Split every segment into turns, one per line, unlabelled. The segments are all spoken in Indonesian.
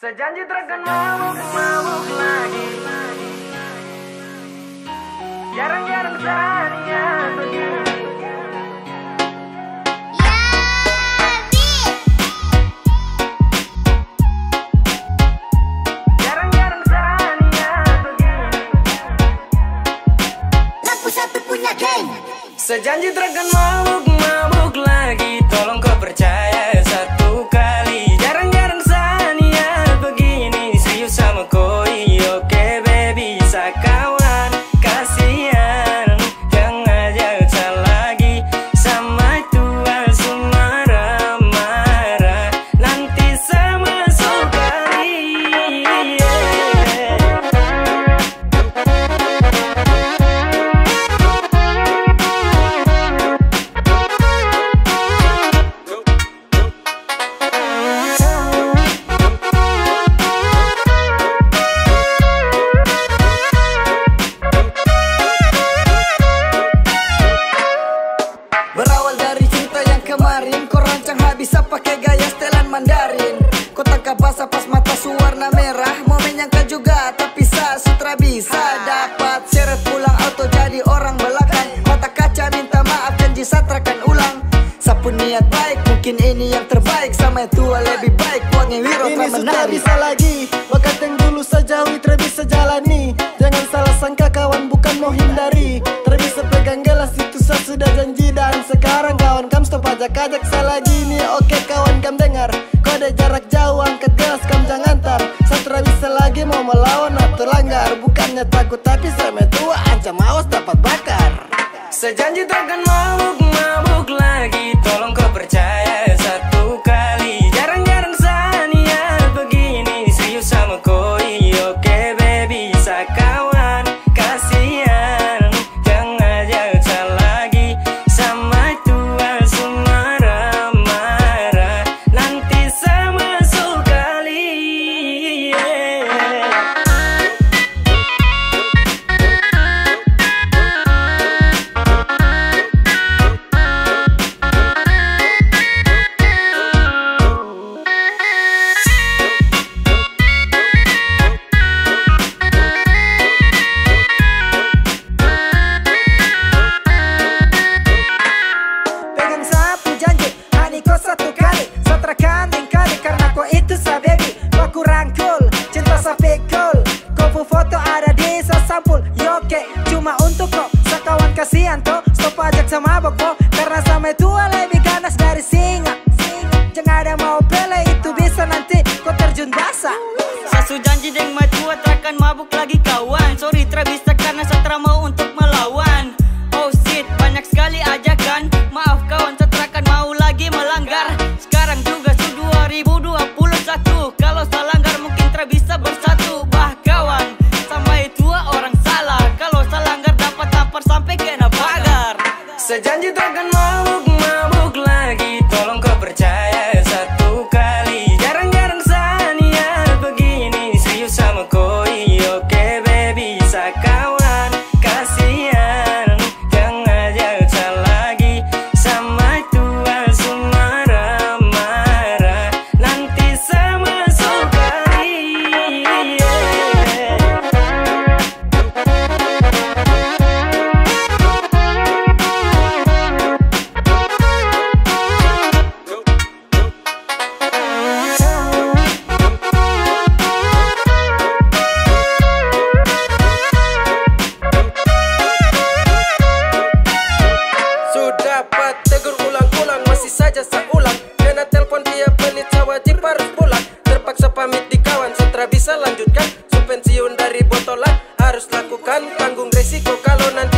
Sejanji terakan mabuk-mabuk lagi. Jarang-jarang saatnya begini Sejanji terakan mabuk bisa
lanjutkan. Subvensiun dari botolan harus lakukan tanggung resiko kalau nanti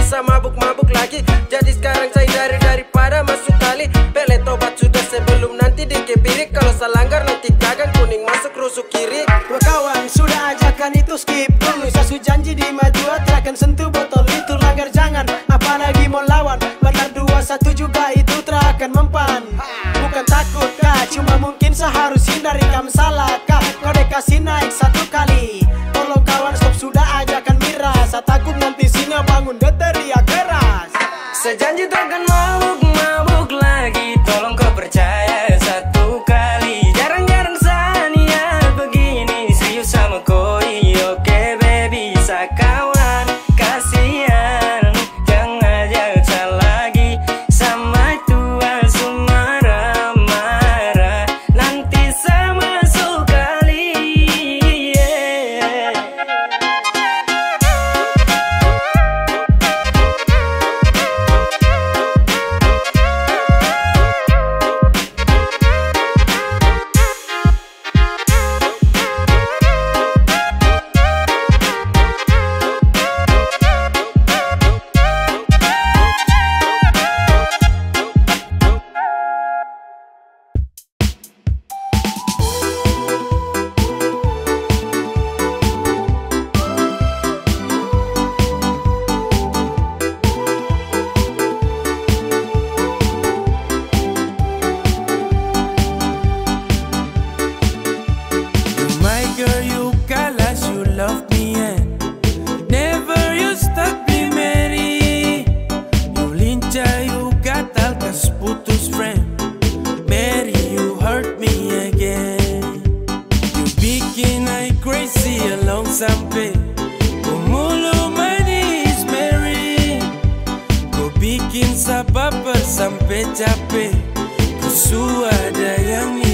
capek, ku yang
ini.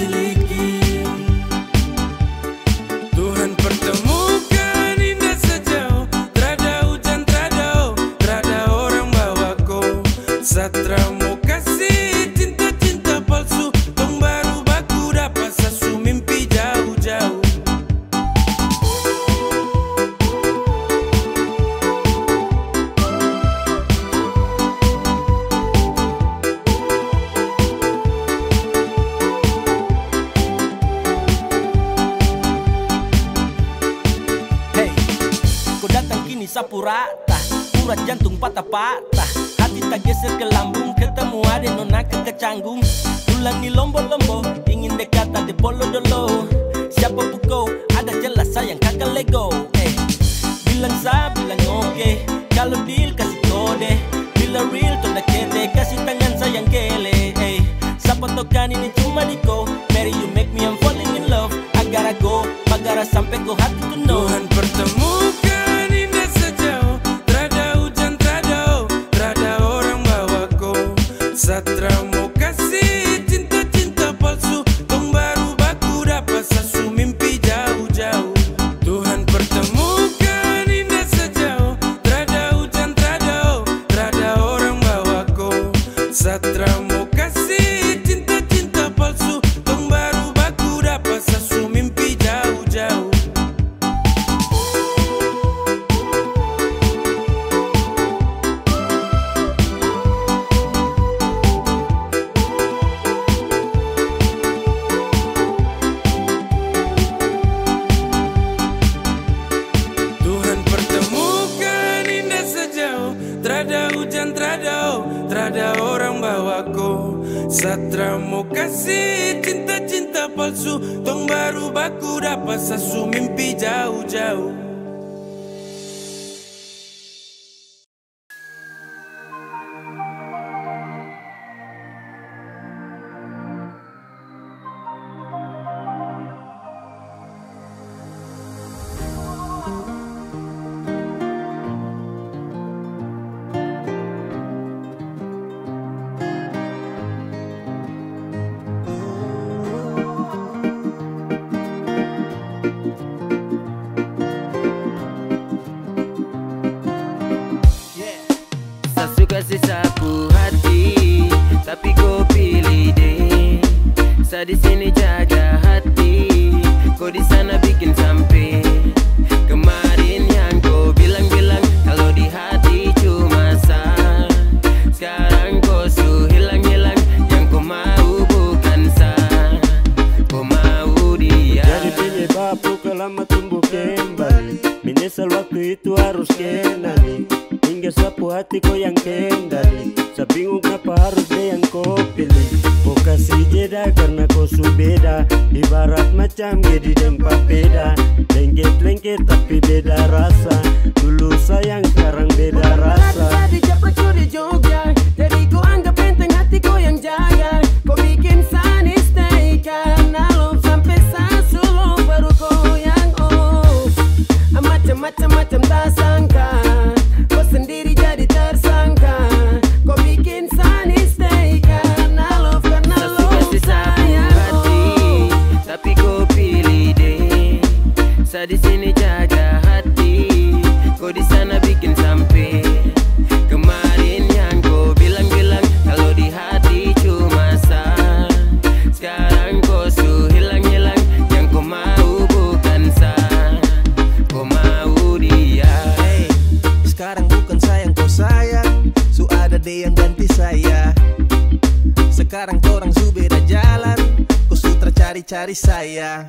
cari-cari saya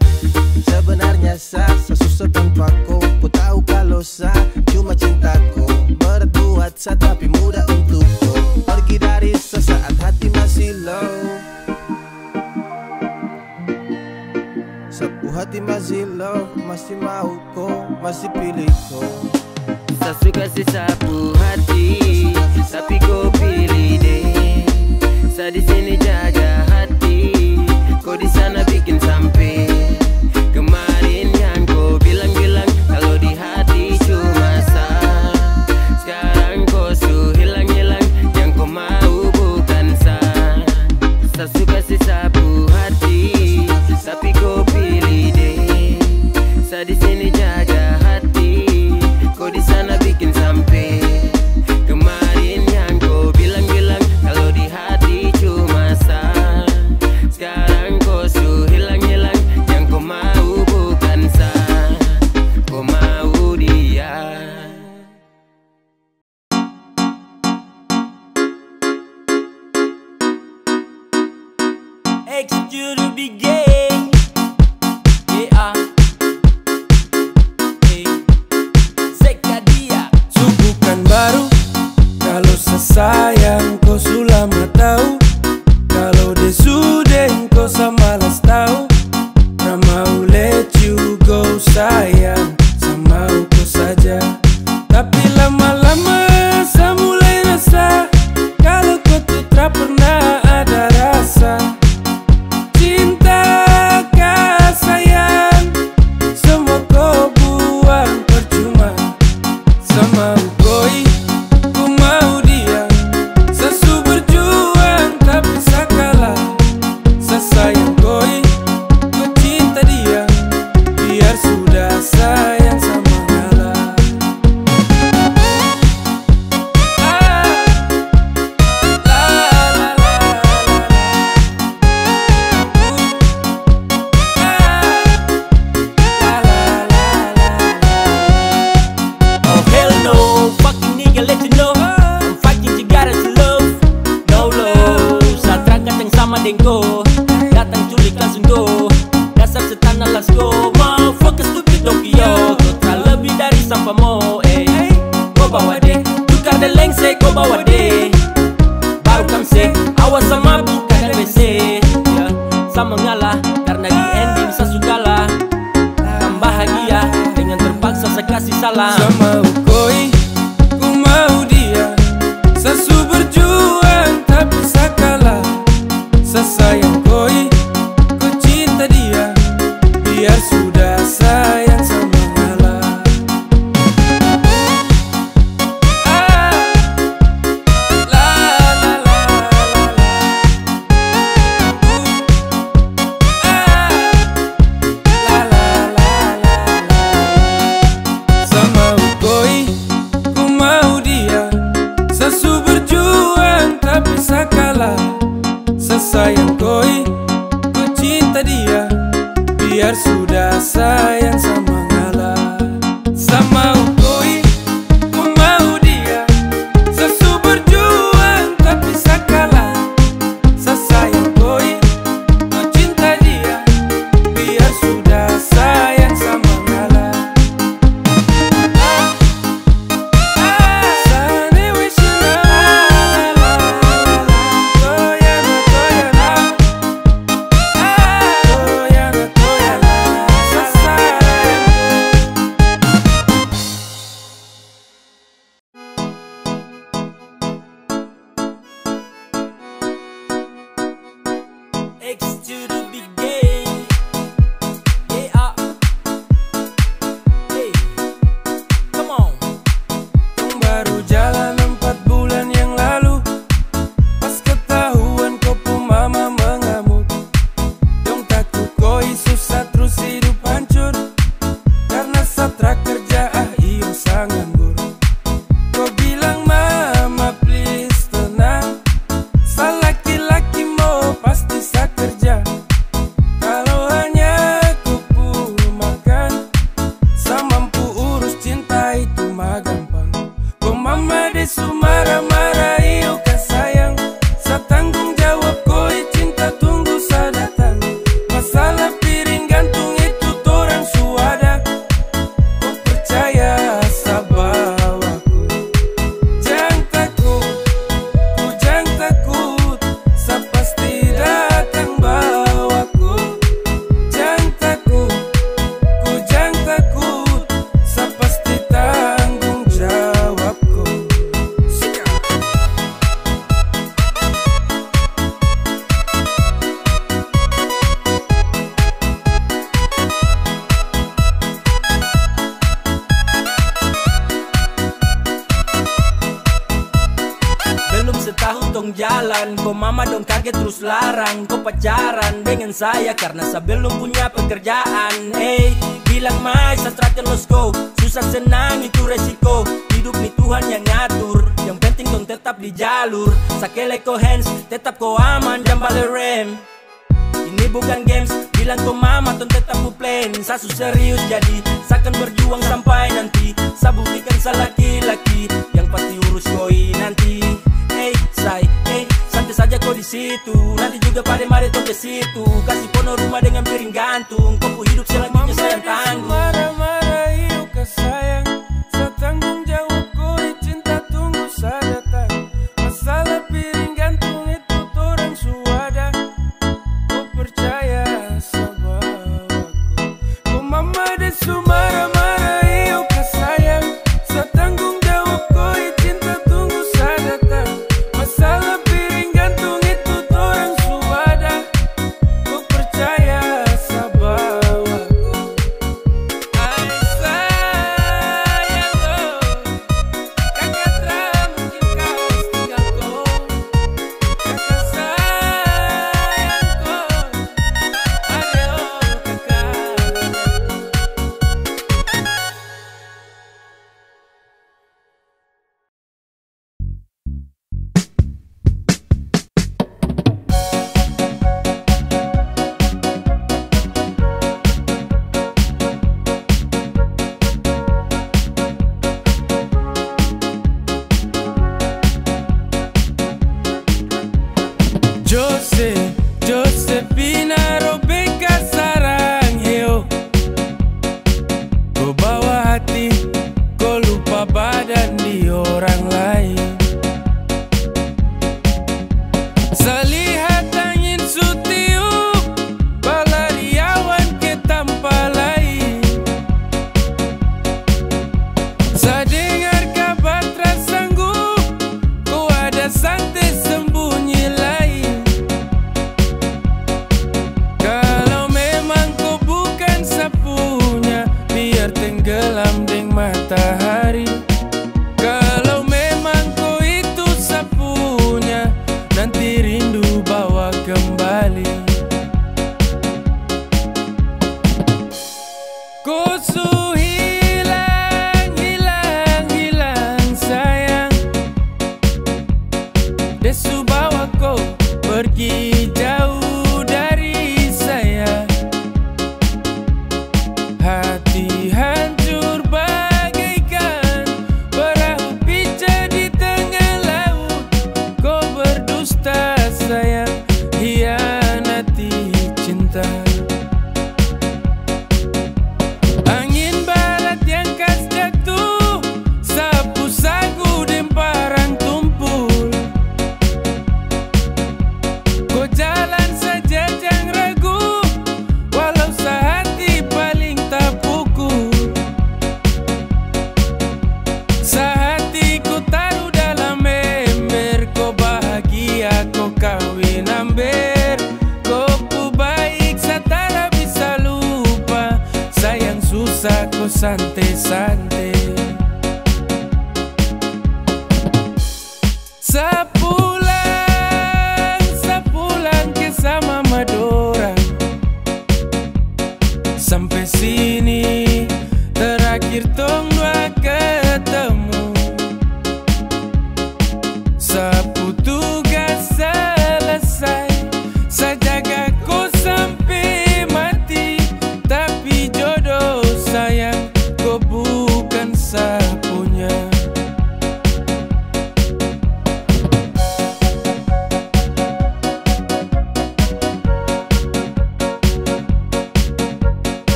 Sebenarnya sa sesusah paku Ku tahu kalau sa cuma cintaku. Berbuat sa tapi mudah untukku. Pergi dari sesaat hati masih low. Sebuah hati masih low Masih mau ko, masih pilih ko
Sa suka si sapu hati Tapi ku pilih deh. Sa di sini jaga hati Kau di sana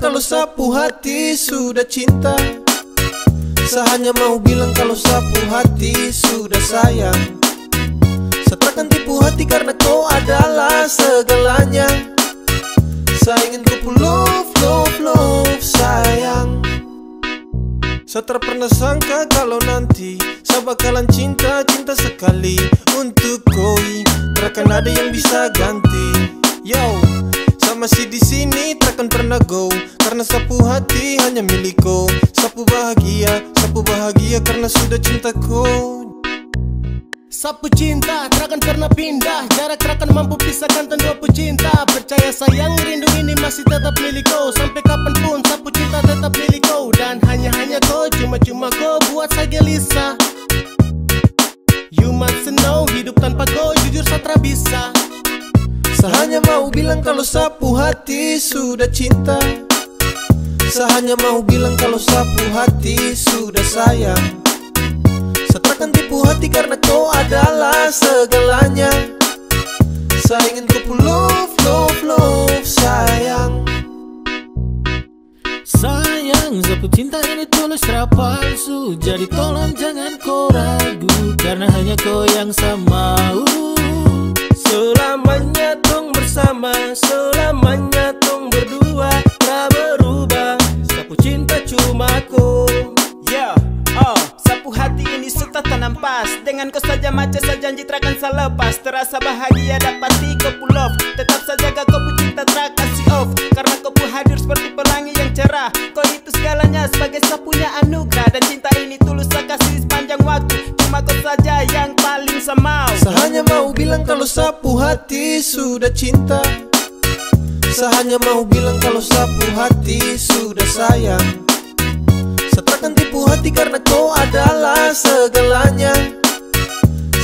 kalau
sapu
hati sudah cinta. Saya hanya mau bilang kalau sapu hati sudah sayang. Saya takkan tipu hati karena kau adalah segalanya. Saya ingin kau pull love, love, love, sayang. Saya tak pernah sangka kalau nanti Saya bakalan cinta, cinta sekali Untuk koi Takkan ada yang bisa ganti Yo Saya masih di sini takkan pernah go. Karena sapu hati hanya milikku. Sapu bahagia, sapu bahagia karena sudah cintaku.
Sapu cinta, takkan pernah pindah. Jarak takkan mampu pisahkan dua pecinta Percaya sayang, rindu ini masih tetap milik kau Sampai kapan pun sapu cinta tetap milik kau Dan hanya-hanya kau, cuma-cuma kau buat saya gelisah. You must know, hidup tanpa kau jujur satra bisa
Saya hanya mau bilang kalau sapu hati sudah cinta. Saya hanya mau bilang kalau sapu hati sudah sayang. Saya takkan tipu hati karena kau adalah segalanya. Saya ingin pull love, love, love, sayang.
Sayang, sapu cinta ini tulus palsu Jadi tolong jangan kau ragu Karena hanya kau yang saya mau
Selamanya tong bersama Selamanya tong berdua Tak berubah. Sapu cinta cuma ku
Yo, oh, sapu hati ini sudah tanam pas Dengan kau saja maca saya janji takkan saya lepas. Terasa bahagia dapati kau pull Tetap saja kau pu cinta tak kasih off. Karena kau pu hadir seperti pelangi yang cerah. Kau itu segalanya sebagai sapunya anugerah. Dan cinta ini tulus kasih sepanjang waktu saja yang paling saya mau
Saya hanya mau bilang kalau sapu hati sudah cinta. Saya hanya mau bilang kalau sapu hati sudah sayang. Saya takkan tipu hati karena kau adalah segalanya.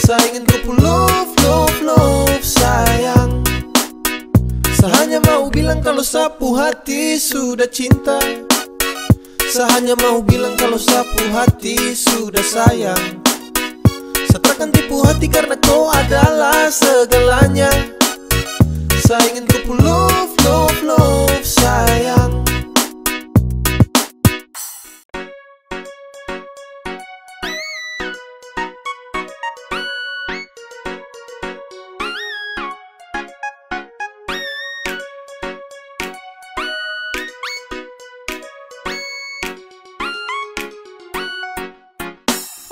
Saya ingin pull love, love, love, sayang. Saya hanya mau bilang kalau sapu hati sudah cinta. Saya hanya mau bilang kalau sapu hati sudah sayang Setakan tipu hati karena kau adalah segalanya Saya ingin ku love, love, love sayang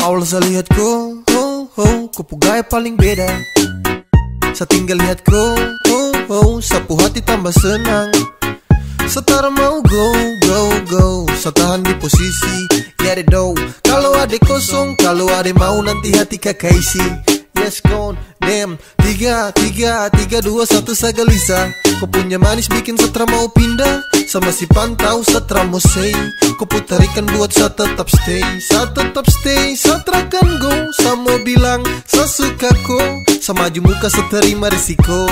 Awal saya lihat kau kau, oh, oh, kau gaya paling beda. Saya tinggal lihat kau, oh, oh, sapu hati tambah senang. Setara mau go, go, go. Saya tahan di posisi, get it do Kalau ada kosong, kalau ada mau nanti hati kakak isi Yes gone, damn. Tiga, tiga, tiga, dua, satu saya gelisah Kau punya manis bikin setra mau pindah. Sama si pantau setra mau say. Kau putarikan buat saya tetap stay. Saya tetap stay, saya terakan go. Saya mau bilang, saya suka kau Sama maju muka saya terima risiko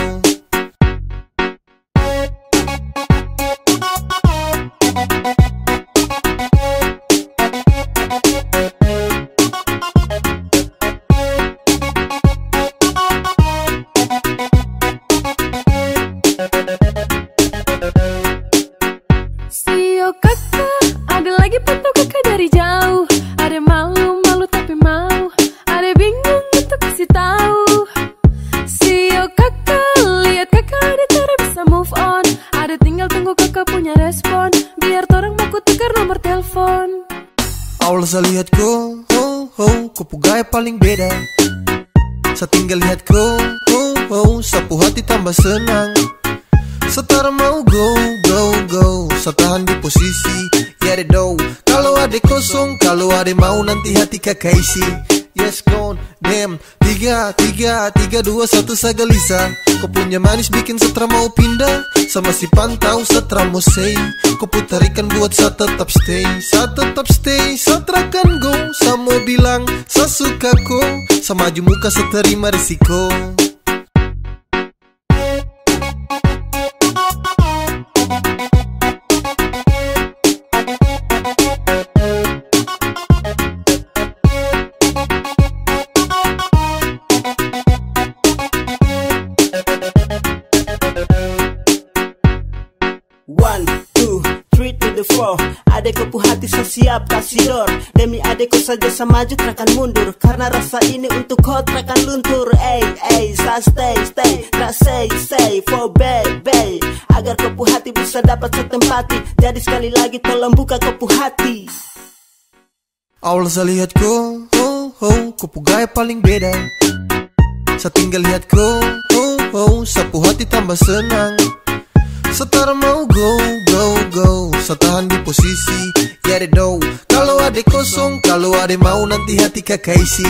paling beda. Saya tinggal lihat kau, oh, oh, sapu hati tambah senang. Setara mau go, go, go Saya tahan di posisi, it do Kalau ada kosong, kalau ada mau nanti hati kakak isi Yes gone, damn. Tiga, tiga, tiga, dua, satu saya gelisah Kau punya manis bikin setra mau pindah. Sama si pantau setra mau say. Kau putarikan buat saya tetap stay. Saya tetap stay, saya terakan go Saya bilang, saya suka kau Sama maju muka saya terima risiko
Adekku hati saya siap kasih door. Demi adekku saja saya maju terakan mundur. Karena rasa ini untuk kau terakan luntur. Ey, ey, saya stay, stay. Tak say, say, for baby Agar kepu hati bisa dapat setempati. Jadi sekali lagi tolong buka kepu hati.
Awal saya lihat kau, oh, oh, kau gaya paling beda. Saya tinggal lihat kau, oh, oh, sapu hati tambah senang Setara mau go, go, go. Saya tahan di posisi, get it do Kalau ada kosong, kalau ada mau nanti hati kakak isi.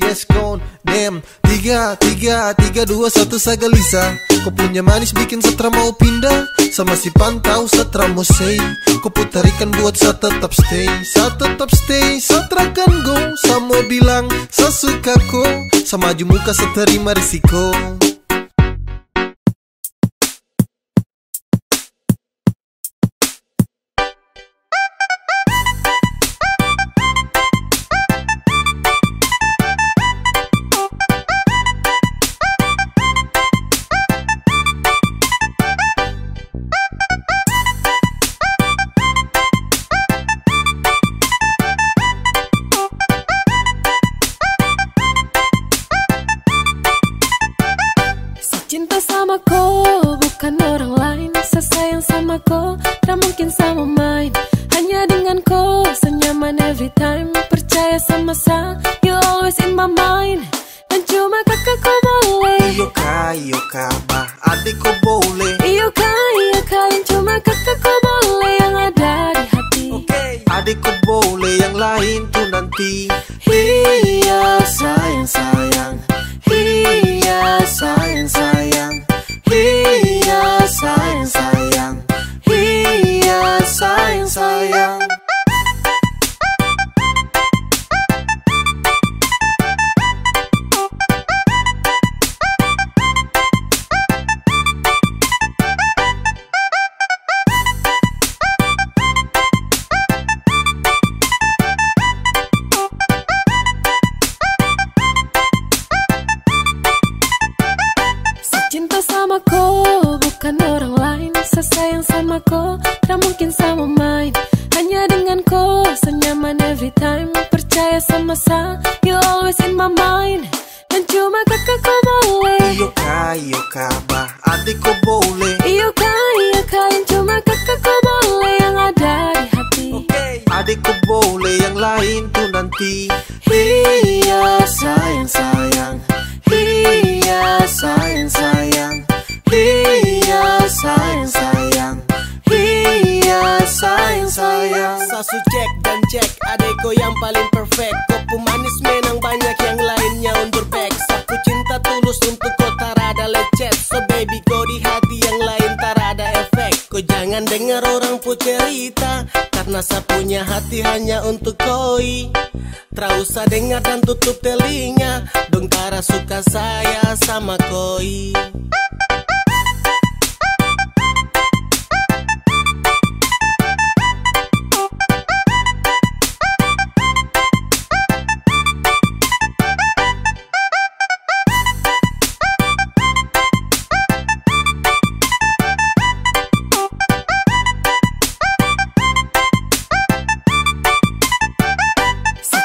Yes gone, damn. Tiga, tiga, tiga, dua, satu saya gelisah Kau punya manis bikin setra mau pindah. Sama si pantau setra mau say. Kau putarikan buat saya tetap stay. Saya tetap stay, saya terakan go. Saya mau bilang, saya suka kau Sama maju muka saya terima risiko ka, iyo ka ba Adik ko boleh.
Iyo kah, iya kalian cuma kakak kau boleh Yang ada di hati.
Adik ko boleh Yang lain tuh nanti.
Iya sayang sayang. Iya sayang sayang. Iya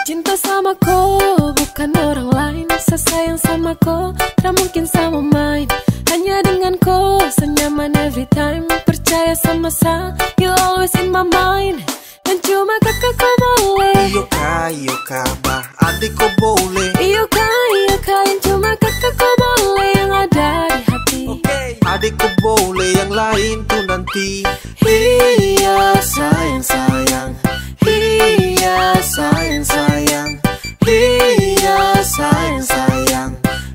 cinta sama kau, bukan orang lain. Saya sayang sama kau, tak mungkin sama main. Hanya dengan kau, senyaman every time. Percaya sama saya, you always in my mind. Dan cuma kakak kau boleh.
Iyo ka, iyo ka ba Adik ko boleh.
Iyo kah, iyo kah, yang cuma kakak kau boleh. Yang ada di hati.
Adik ko boleh Yang lain tuh nanti.
Iya sayang sayang.
Iya sayang sayang.
Iya sayang sayang.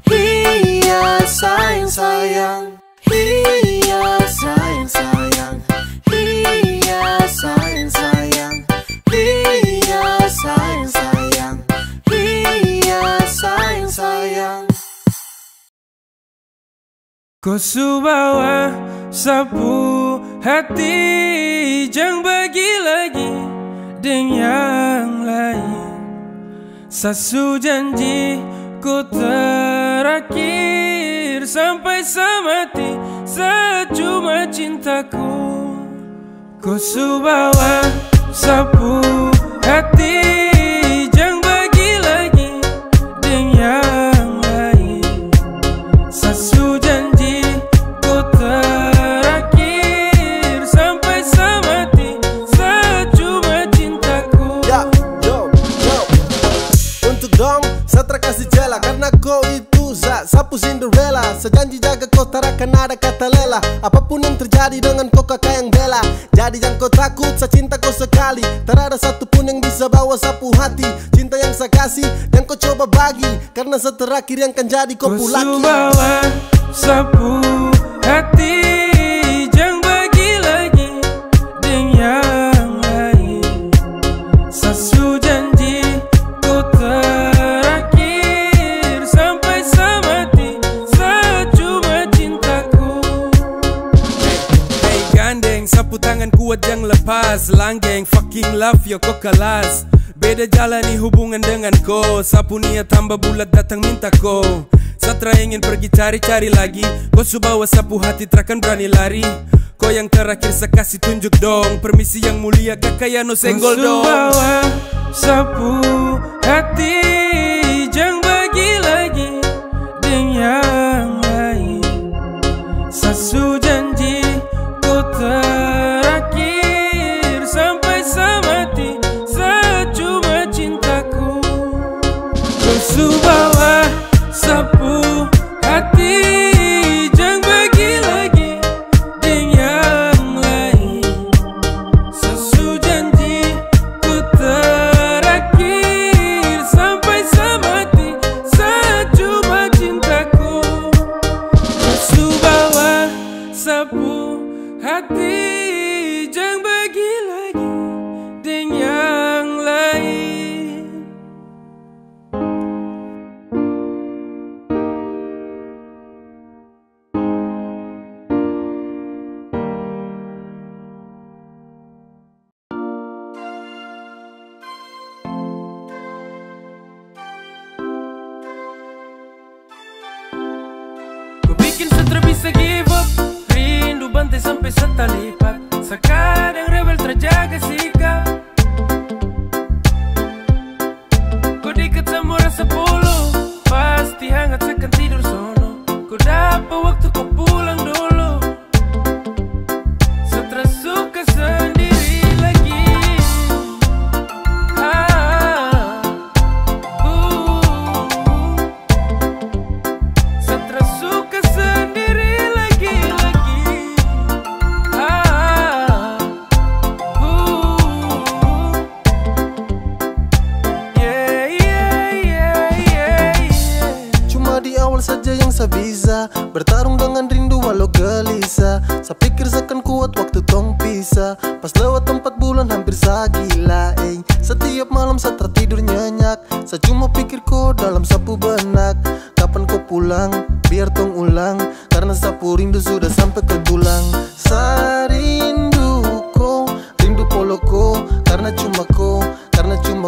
Iya sayang sayang.
Iya sayang sayang.
Iya sayang sayang.
Iya sayang sayang.
Iya sayang sayang.
Kau subawa sapu hati Jangan bagi lagi dengan yang lain. Sasu janji ku terakhir Sampai semati secuma cintaku. Kau subawa sapu hati
sapu Cinderella Sejanji jaga kau tak akan ada kata lela. Apa pun yang terjadi dengan kau kakak yang bela. Jadi jangan kau takut, saya cinta kau sekali. Ada satupun yang bisa bawa sapu hati. Cinta yang saya kasih, yang kau coba bagi. Karena seterakhir yang kan jadi kau
Kau
pulaki.
Bawa sapu hati Jangan bagi lagi. Dengan gandeng, sapu tangan kuat jangan lepas. Langgeng, fucking love yo kau kelas Beda jalani hubungan dengan kau Sapu niat tambah bulat datang minta kau Satra ingin pergi cari-cari lagi. Kau su bawa sapu hati terakan berani lari. Kau yang terakhir saya kasih tunjuk dong. Permisi yang mulia kakak no senggol dong.
bawa
sapu hati Jangan bagi lagi. Dengan yang lain. Sasu janji Dati sa umpisa talipat Sa karang rebel trajaga sika Ku dikat sa mura sa pulo Pasti hangat sa kan sono. Ku dapat waktu ku
Bertarung dengan rindu walau gelisah. Saya pikir seakan kuat waktu tong pisah. Pas lewat tempat bulan hampir sagila eh. Setiap malam saya tertidur nyenyak. Saya cuma pikir kau dalam sapu benak. Kapan kau pulang? Biar tong ulang. Karena sapu rindu sudah sampai ke tulang. Saya rindu kau Rindu polo kau Karena cuma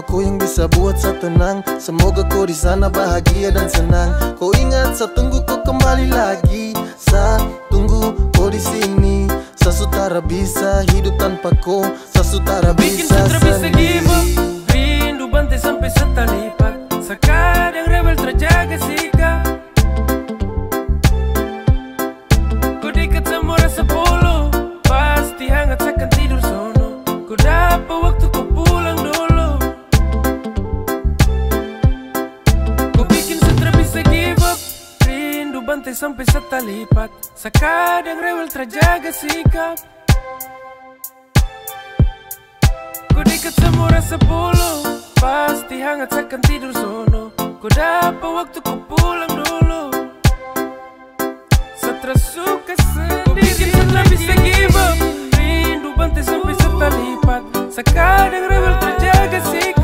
kau yang bisa buat saya tenang. Semoga kau di sana bahagia dan senang. Kau ingat saya tunggu kau kembali lagi. Saya tunggu kau di sini. Saya sutara bisa hidup tanpa kau. Saya sutara
Bikin
bisa
sutra bisa give up
sendiri
Rindu bantai sampai setalipat Sampai setalipat Sekadang rewel terjaga sikap. Kau dekat semua rasa Pasti hangat seakan tidur sono. Kau dapat waktu kau pulang dulu. Setelah suka sendiri Kau bikin setelah bisa give up. Rindu bantai sampai setalipat Sekadang rebel terjaga sikap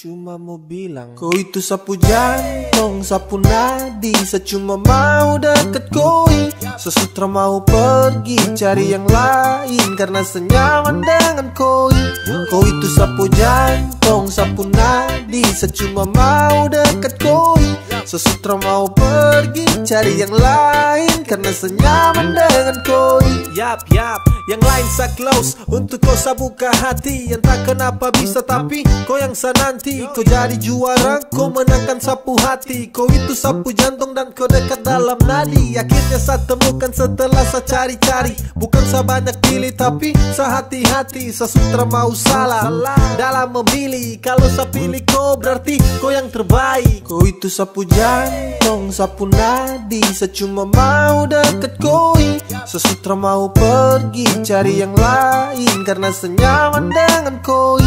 cuma mau bilang Kau itu sapu jantung, sapu nadi Saya cuma mau deket koi. Sesutra mau pergi cari yang lain Karena senyaman dengan koi. Kau itu sapu jantung, sapu nadi Saya cuma mau deket koi Sesutra mau pergi cari yang lain Karena senyaman dengan koi.
Yap, yap, yang lain sa close. Untuk kau sa buka hati. Entah kenapa bisa tapi kau yang sa nanti. Kau jadi juara, kau menangkan sapu hati. Kau itu sapu jantung dan kau dekat dalam nadi. Akhirnya sa temukan setelah sa cari-cari. Bukan sa banyak pilih tapi sa hati-hati. Sa sutra mau salah. dalam memilih. Kalau sa pilih kau berarti kau yang terbaik.
Kau itu sapu jantung, sapu nadi Saya cuma mau deket koi Sesutra mau pergi cari yang lain Karena senyaman dengan koi.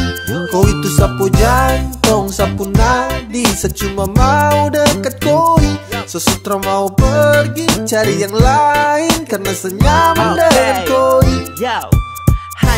Kau itu sapu jantung, sapu nadi Saya cuma mau deket koi Sesutra mau pergi cari yang lain Karena senyaman dengan koi.
Yo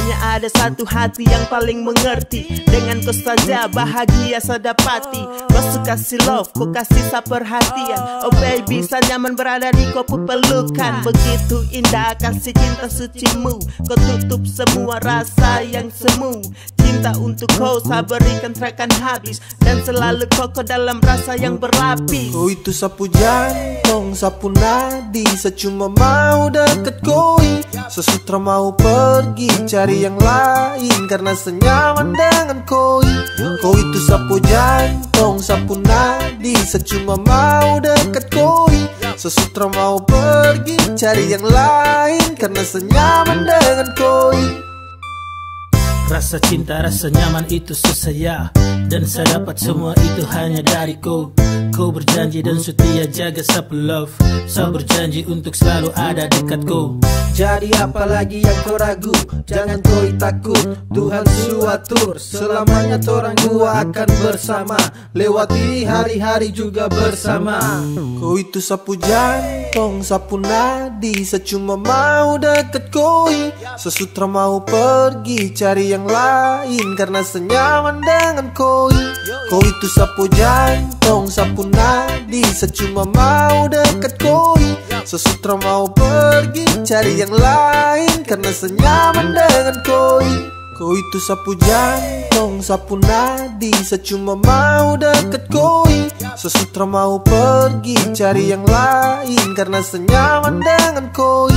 hanya ada satu hati yang paling mengerti. Dengan kau saja bahagia saya dapati. Kau suka si love, kau kasih sa perhatian. Oh baby, saya nyaman berada di kau pelukan. Begitu indah kasih cinta sucimu. Kau tutup semua rasa yang semu. Cinta untuk kau saya berikan terakan habis. Dan selalu kokoh dalam rasa yang berlapis.
Kau itu sapu jantung, sapu nadi. Saya cuma mau deket koi Sesutra mau pergi cari yang lain Karena senyaman dengan koi. Kau itu sapu jantung, sapu nadi Saya cuma mau deket koi. Sesutra mau pergi cari yang lain Karena senyaman dengan koi.
Rasa cinta, rasa nyaman itu sesaya Dan saya dapat semua itu hanya dari kau Kau berjanji dan setia jaga sapu love. Saya berjanji untuk selalu ada dekat kau
Jadi apalagi yang kau ragu? Jangan kau takut. Tuhan suatur. Selamanya orang dua akan bersama. Lewati hari-hari juga bersama.
Kau itu sapu jantung, sapu nadi. Saya cuma mau deket koi. Sesutra mau pergi cari yang lain. Karena senyaman dengan koi. Kau itu sapu jantung, sapu nadi cuma mau deket koi. Sesutra mau pergi cari yang lain Karena senyaman dengan koi Kau itu sapu jantung, sapu nadi Saya cuma mau deket koi. Sesutra mau pergi cari yang lain Karena senyaman dengan koi.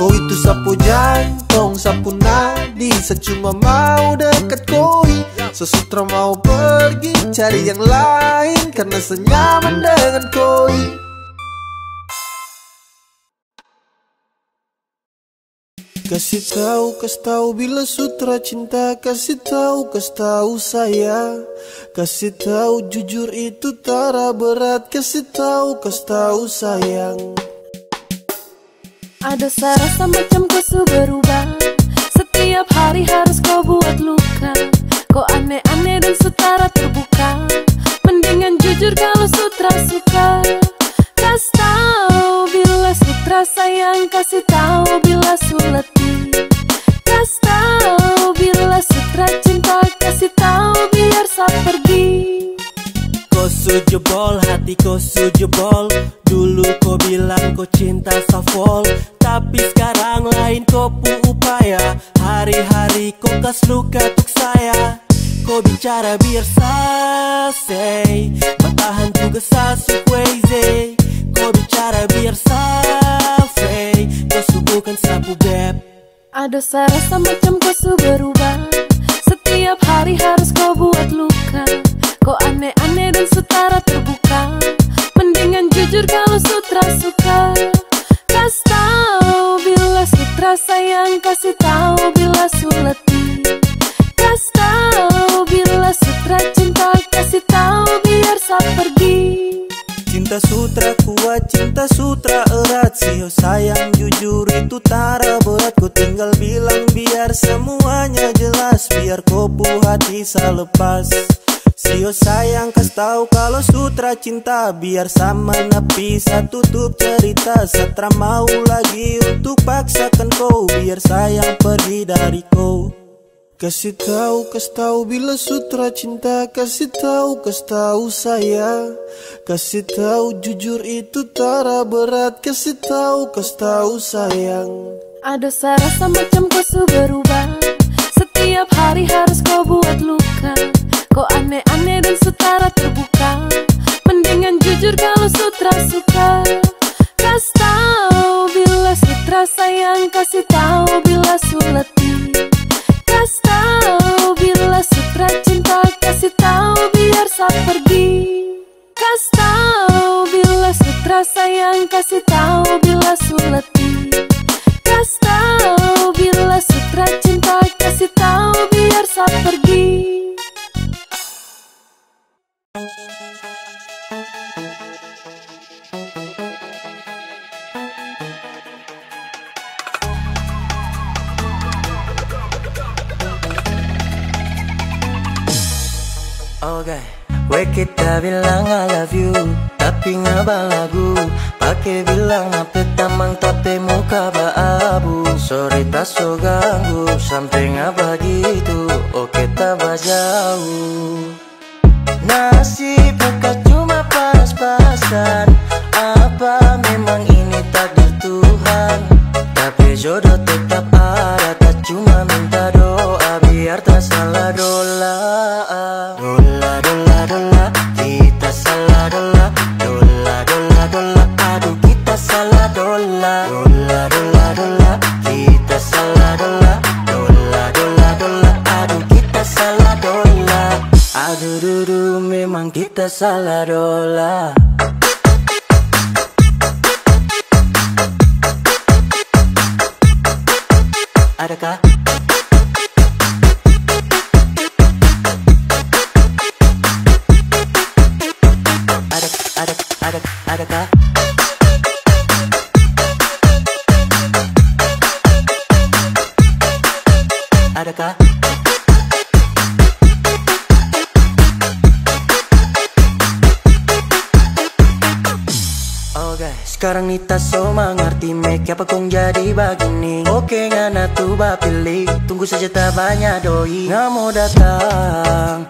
Kau itu sapu jantung, sapu nadi Secuma mau dekat koi. Sesutra mau pergi cari yang lain Karena senyaman dengan koi Kasih tahu, kasih tahu bila sutra cinta. Kasih tahu, kasih tahu saya. Kasih tahu jujur itu tara berat. Kasih tahu, kasih tahu sayang.
Ada rasa macam kau berubah. Setiap hari harus kau buat luka. Kau aneh-aneh dan sutara terbuka. Mendingan jujur kalau sutra suka. Kasih tahu bila sutra sayang Kasih tahu bila suleti Kasih tahu bila sutra cinta Kasih tahu biar sa pergi.
Kau sujebol, hati kau sujebol Dulu kau bilang kau cinta safol Tapi sekarang lain kau pu upaya. Hari-hari kau kas luka tuk saya. Kau bicara biar sasei. Bertahan tugas sasu crazy Kau bicara biar safei. Kau subuhkan sapu beb.
Ada rasa macam kau su berubah. Setiap hari harus kau buat luka. Kau aneh-aneh dan sutara terbuka. Mendingan jujur kalau sutra suka. Kasih tahu bila sutra sayang Kasih tahu bila suleti Cinta
sutra kuat, cinta sutra erat. Sio sayang jujur itu tara berat. Ku tinggal bilang biar semuanya jelas Biar kopu hati selepas. Sio sayang kas tahu kalau sutra cinta Biar sama napi satu tutup cerita. Satra mau lagi untuk paksakan kau Biar sayang pergi dari kau
Kasih tahu, kasih tahu bila sutra cinta. Kasih tahu, kasih tahu saya. Kasih tahu jujur itu tara berat. Kasih tahu, kasih tahu sayang.
Ada rasa macam kau berubah. Setiap hari harus kau buat luka. Kau aneh-aneh dan sutara terbuka. Mendingan jujur kalau sutra suka. Kasih tahu bila sutra sayang. Kasih tahu bila suleti Kasih tahu bila sutra cinta Kasih tahu biar sa pergi. Kasih tahu bila sutra sayang Kasih tahu bila suleti Kasih tahu bila sutra cinta Kasih tahu biar sa pergi
Oke, we kita bilang I love you Tapi ngaba lagu. Pakai bilang apa tamang tapi muka ba abu Sorry tak so ganggu Sampai ngaba gitu. Oke tak ba jauh. Nasib bukan cuma pas-pasan. Apa memang ini takdir Tuhan Tapi jodoh tetap ada Tak cuma minta doa. Biar tak salah dola Salah dola Dola, dola, dola Aduh kita salah dola Dola, dola, dola Kita salah dola Dola, dola, dola Aduh kita salah dola Aduh dudu memang kita salah Tunggu saja tak banyak doi Nggak mau datang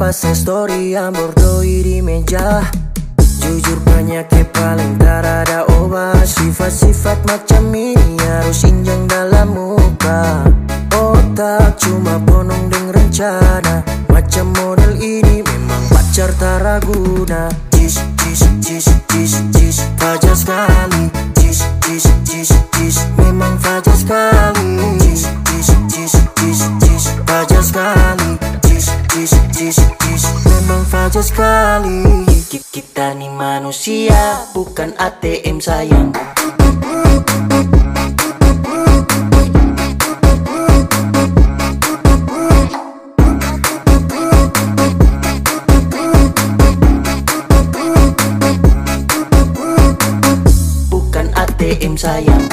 pasa historia, amor. Kita nih manusia Bukan ATM sayang. Bukan ATM sayang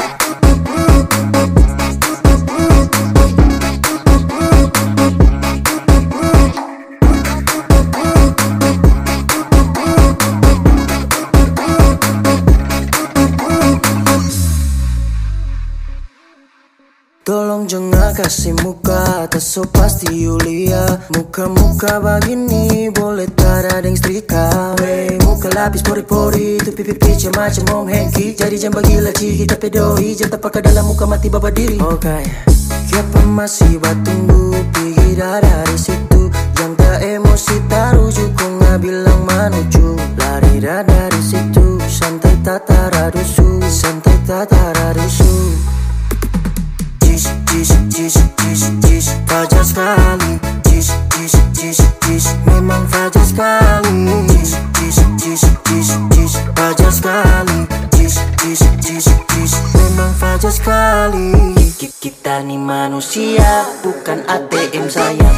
so pasti Yulia Muka-muka begini Boleh tak ada yang setrika Wey, Muka lapis pori-pori Itu pipi pica macam om Henki Jadi jangan bagila ci Kita pedoi. Jangan pakai dalam muka mati baba diri. Okay. Siapa masih batunggu Pergi dari situ. Yang tak emosi taruju Kau nggak bilang manuju. Lari dah dari situ. Santai tak taradusu Santai tak taradusu Kita nih manusia Bukan ATM sayang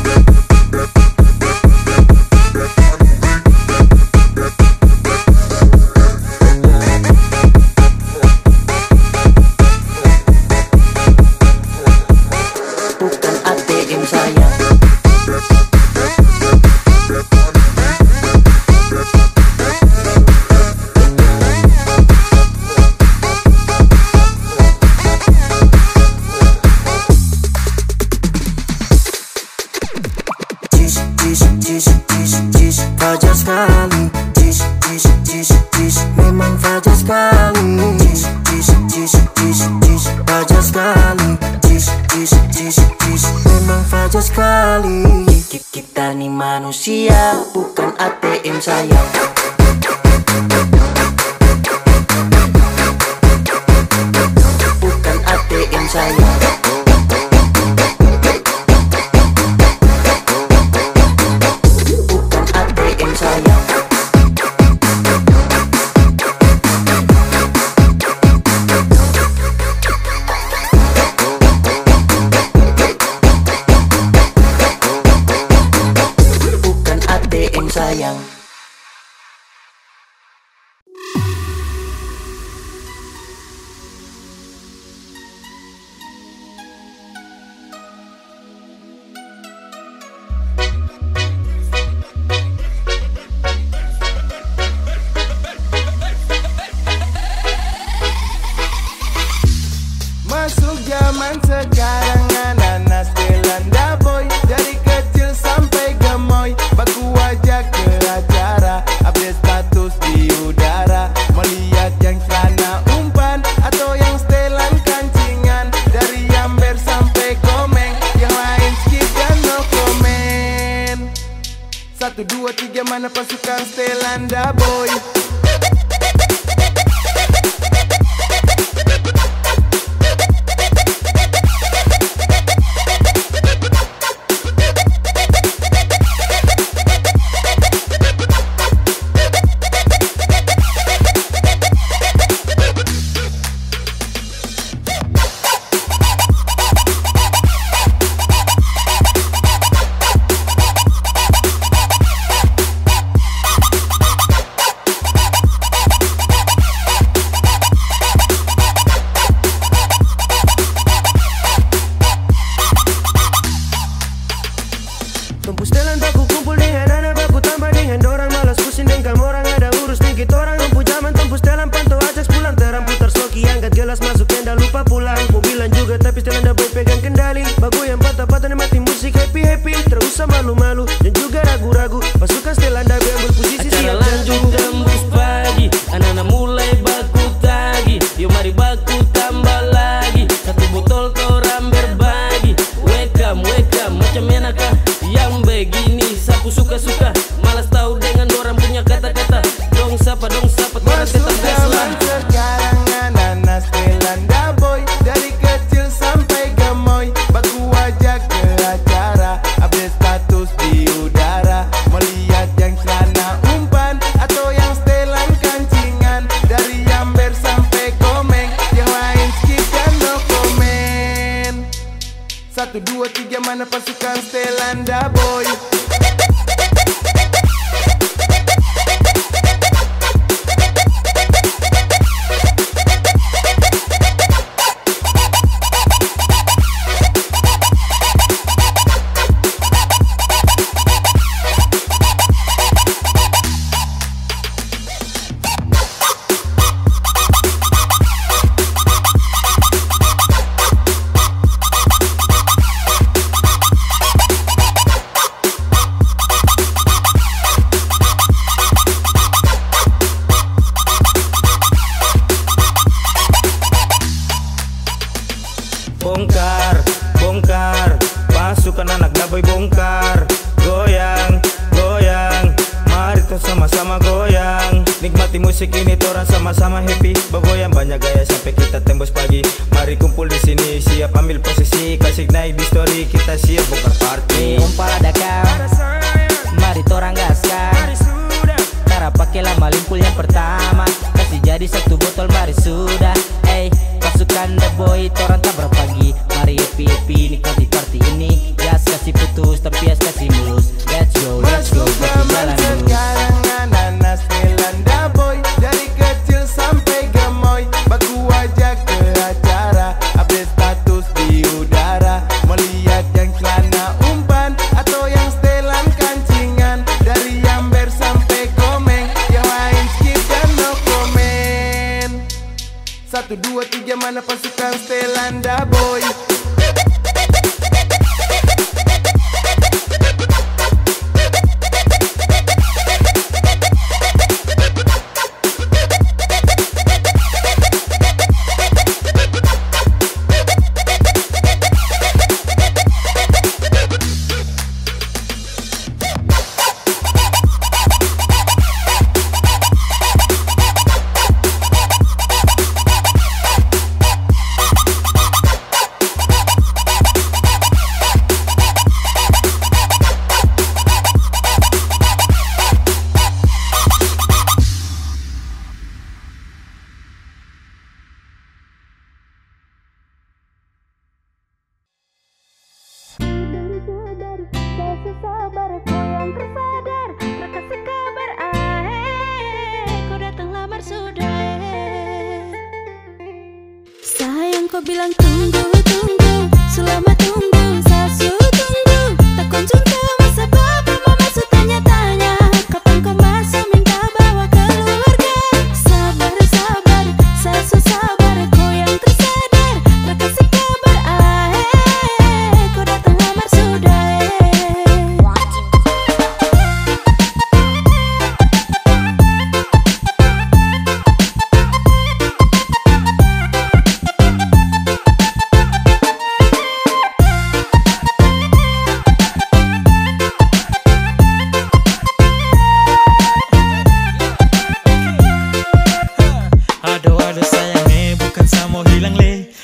egois Memang fajar sekali.
Kita nih manusia Bukan ATM sayang Bukan ATM sayang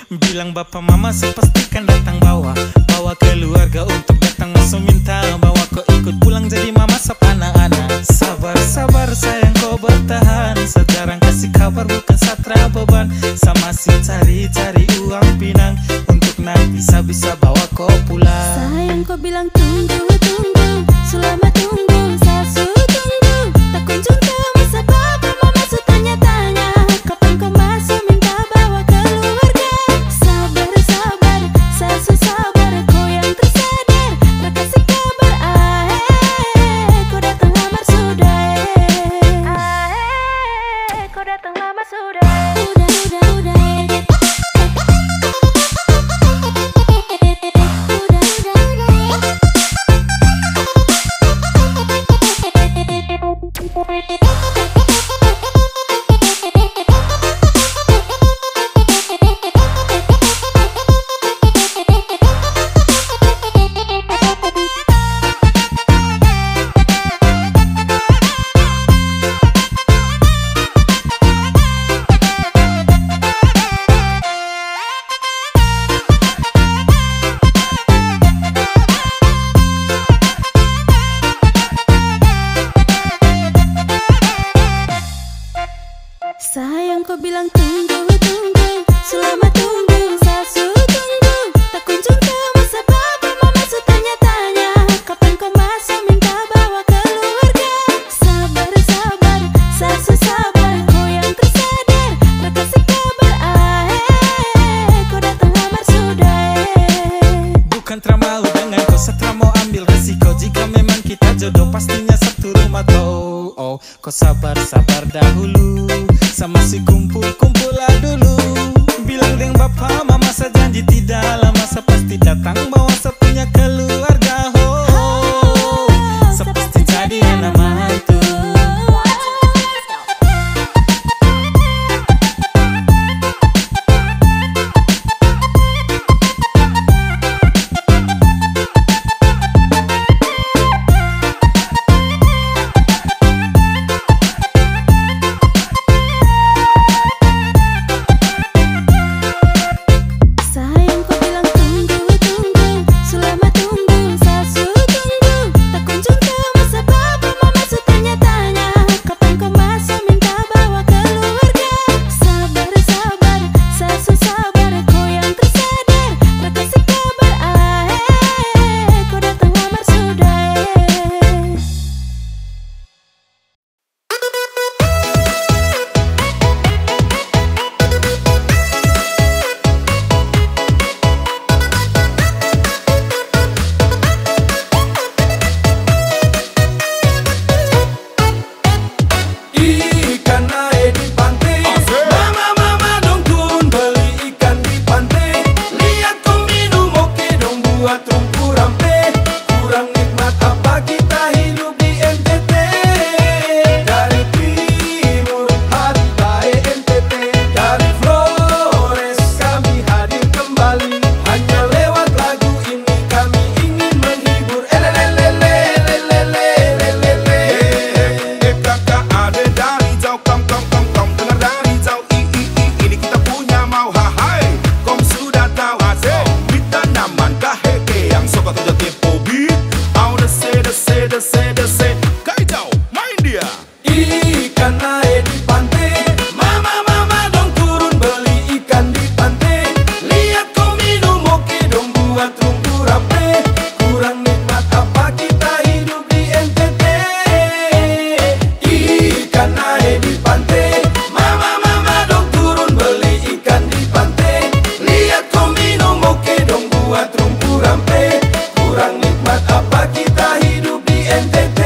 Bilang
bapak mama sepastikan datang bawa. Bawa keluarga untuk datang masuk minta Bawa. Kau ikut pulang jadi mama sop anak-anak. Sabar sabar sayang kau bertahan. Sekarang kasih kabar bukan satra beban. Sama si cari cari kurang nikmat apa kita
hidup di NTT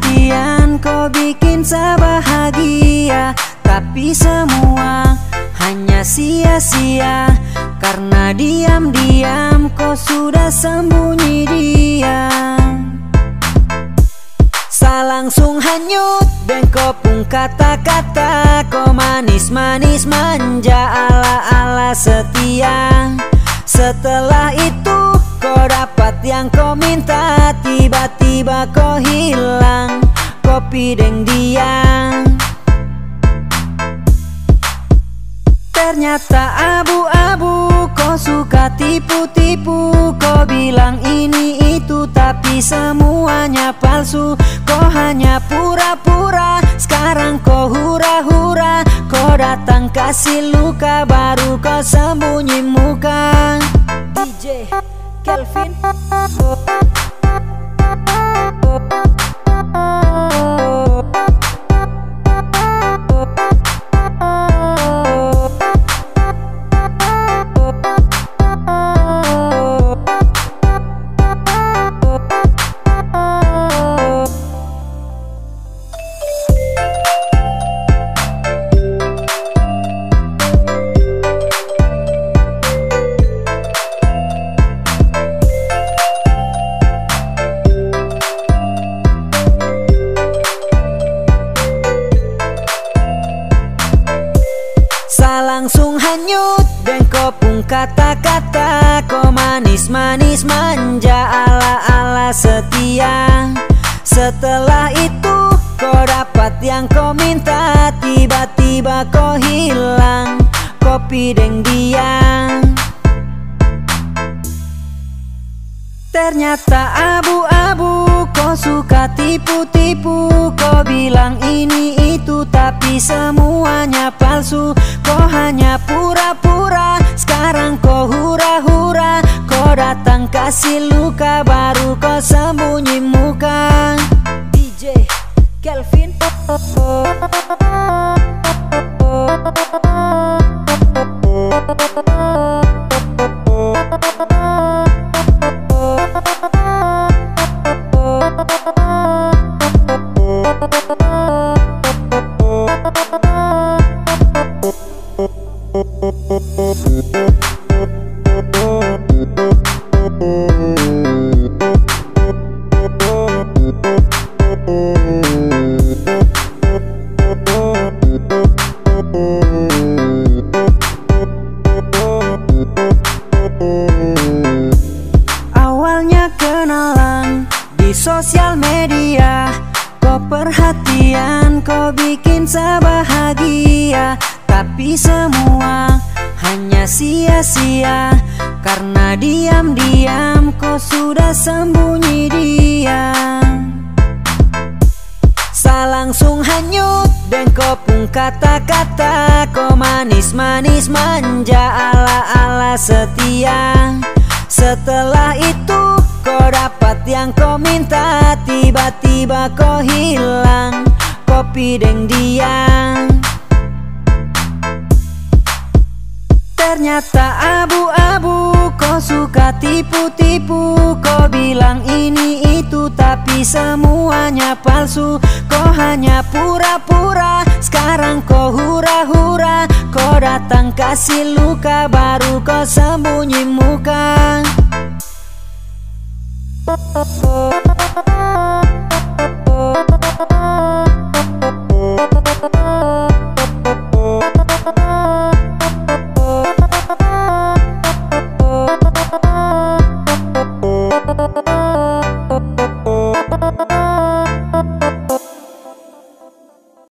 perhatian, kau bikin saya bahagia Tapi semua hanya sia-sia. Karena diam-diam kau sudah sembunyi dia. Sa langsung hanyut dan kau pun kata-kata. Kau manis-manis manja ala-ala setia. Setelah itu kau dapat yang kau minta Tiba-tiba kau hilang. Kopi deng dia Ternyata abu-abu Kau suka tipu-tipu. Kau bilang ini itu Tapi semuanya palsu. Kau hanya pura-pura Sekarang kau hura-hura. Kau datang kasih luka Baru kau sembunyi muka. DJ Kelvin Setelah itu kau dapat yang kau minta. Tiba-tiba kau hilang Kopi deng dia Ternyata abu-abu Kau suka tipu-tipu. Kau bilang ini itu Tapi semuanya palsu. Kau hanya pura-pura Sekarang kau hura-hura. Kau datang kasih luka Baru kau sembunyi muka DJ Kelvin